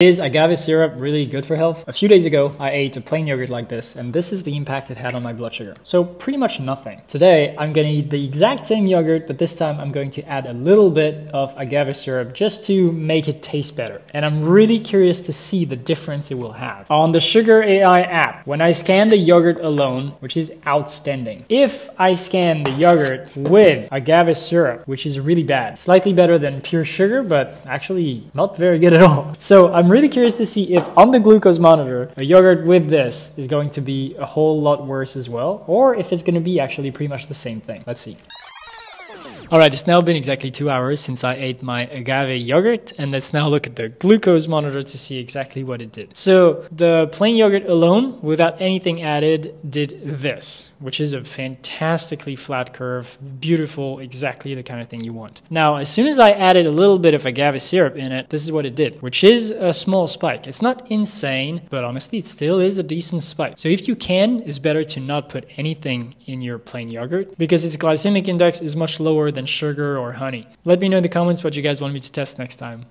Is agave syrup really good for health? A few days ago, I ate a plain yogurt like this, and this is the impact it had on my blood sugar. So pretty much nothing. Today, I'm gonna eat the exact same yogurt, but this time I'm going to add a little bit of agave syrup just to make it taste better. And I'm really curious to see the difference it will have. On the Sugar AI app, when I scan the yogurt alone, which is outstanding. If I scan the yogurt with agave syrup, which is really bad, slightly better than pure sugar, but actually not very good at all. So I'm really curious to see if on the glucose monitor, a yogurt with this is going to be a whole lot worse as well, or if it's going to be actually pretty much the same thing. Let's see. All right, it's now been exactly two hours since I ate my agave yogurt, and let's now look at the glucose monitor to see exactly what it did. So, the plain yogurt alone, without anything added, did this, which is a fantastically flat curve, beautiful, exactly the kind of thing you want. Now, as soon as I added a little bit of agave syrup in it, this is what it did, which is a small spike. It's not insane, but honestly, it still is a decent spike. So, if you can, it's better to not put anything in your plain yogurt because its glycemic index is much lower than sugar or honey. Let me know in the comments what you guys want me to test next time.